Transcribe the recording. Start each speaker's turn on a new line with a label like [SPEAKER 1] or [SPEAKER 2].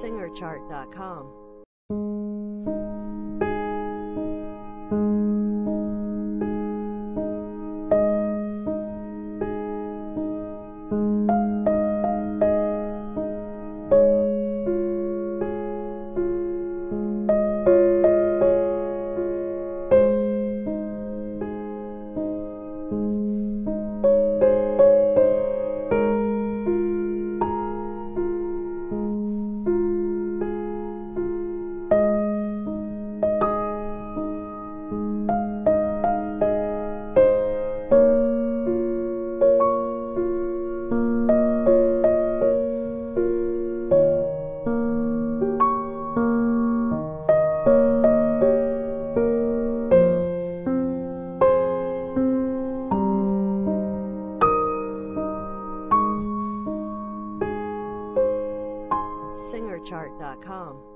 [SPEAKER 1] singerchart.com. SingerChart.com.